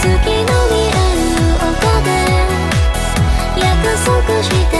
月の見える丘で約束して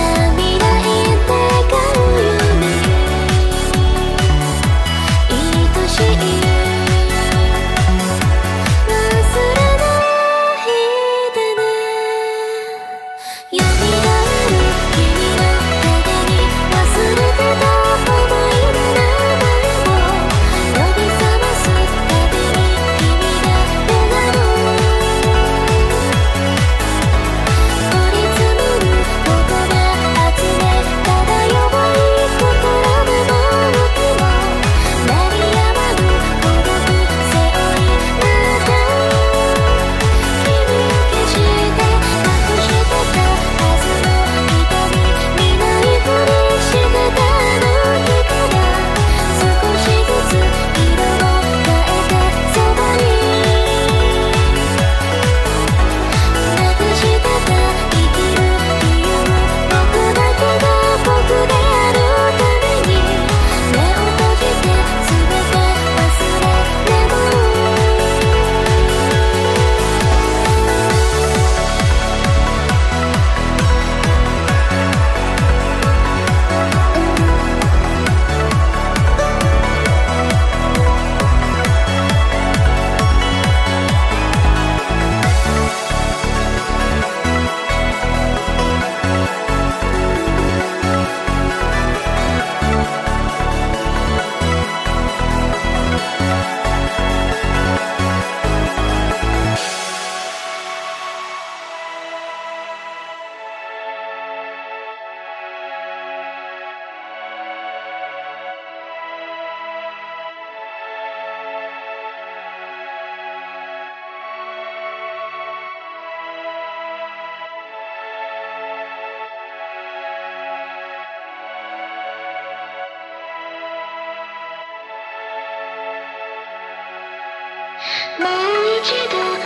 一度